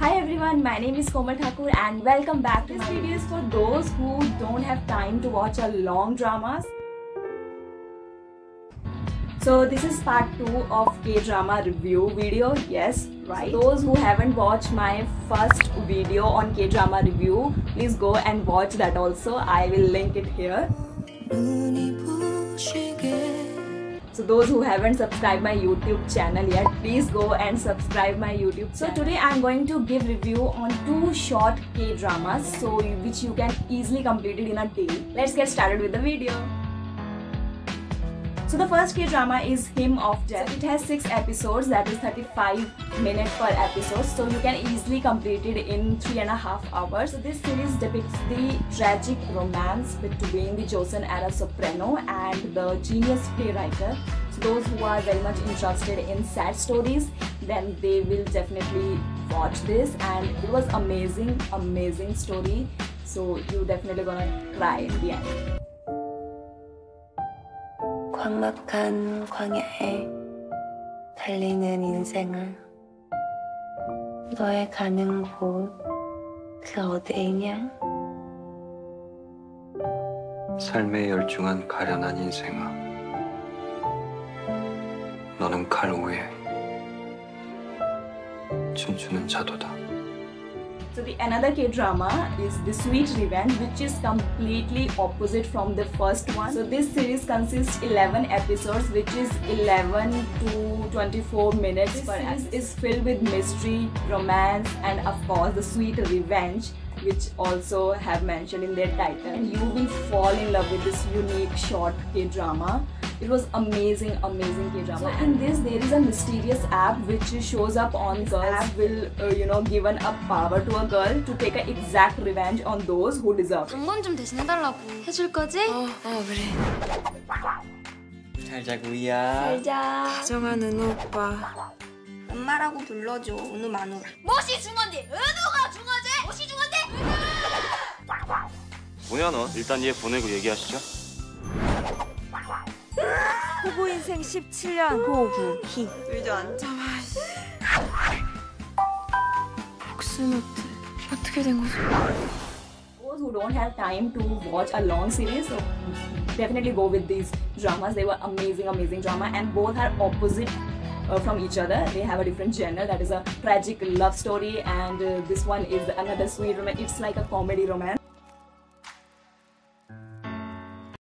Hi everyone, my name is Komal Thakur and welcome back to this video is for those who don't have time to watch a long dramas. So this is part 2 of K-drama review video. Yes, right. So those who haven't watched my first video on K-drama review, please go and watch that also. I will link it here. So those who haven't subscribed my YouTube channel yet, please go and subscribe my YouTube. So today I'm going to give review on two short K-dramas so which you can easily complete it in a day. Let's get started with the video. So the first K-drama is Hymn of Death. It has 6 episodes that is 35 minutes per episode so you can easily complete it in 3.5 hours. So this series depicts the tragic romance between the Joseon era soprano and the genius playwright. So those who are very much interested in sad stories then they will definitely watch this and it was amazing amazing story so you definitely gonna cry in the end. 광막한 광야에 달리는 인생아 너의 가는 곳 그 어디이냐? 삶에 열중한 가련한 인생아 너는 칼 위에 춤추는 자도다 So the another K drama is The Sweet Revenge, which is completely opposite from the first one. So this series consists 11 episodes, which is 11 to 24 minutes this per episode. is filled with mystery, romance, and of course the sweet revenge which also have mentioned in their title and you will fall in love with this unique short K-drama it was amazing amazing k-drama so in this there is a mysterious app which shows up on girls app will uh, you know given a power to a girl to take an exact revenge on those who deserve it 당번 좀 대신해달라고 해줄 거지? 어, 어 그래. 잘 자고 이야. 잘 자 다정한 은우 오빠. 엄마라고 불러줘 은우 마누라 무엇이 중원데? 은우가 중원데? 무엇이 중원데? 뭐야 너? 일단 얘 보내고 얘기하시죠. 호구 인생 17년 호구희. 의자 앉아. 복수노트. 어떻게 된 거지? those who don't have time to watch a long series so definitely go with these dramas they were amazing amazing drama and both are opposite uh, from each other they have a different genre that is a tragic love story and uh, this one is another sweet romance it's like a comedy romance